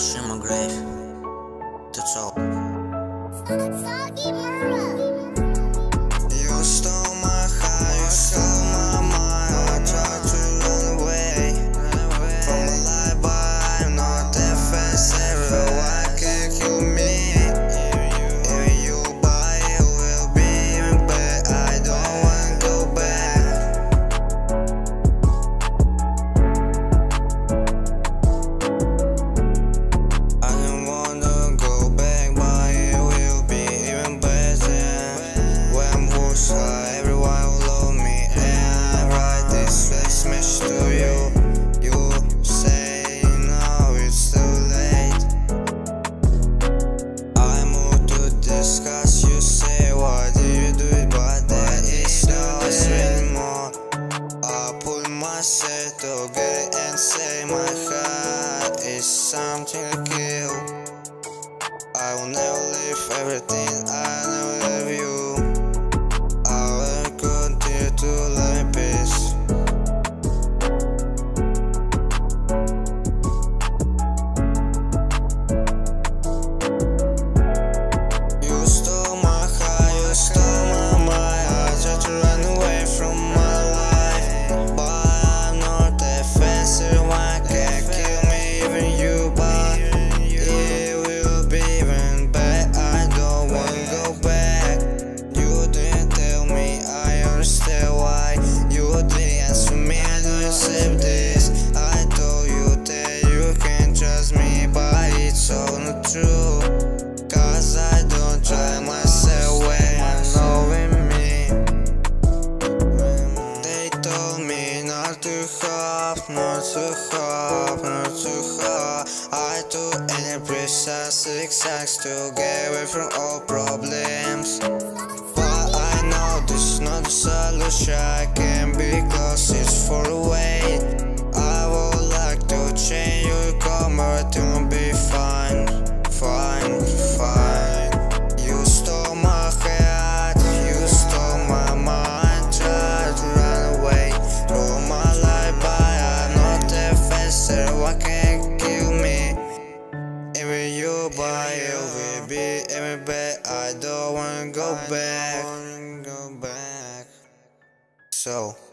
rocks in my grave. That's all. myself to get and say my heart. Is something to kill. I will never leave everything above, too high. I do any precise zigzags to get away from all problems. But I know this is not the solution. by you, baby, every back. I don't wanna go back. So.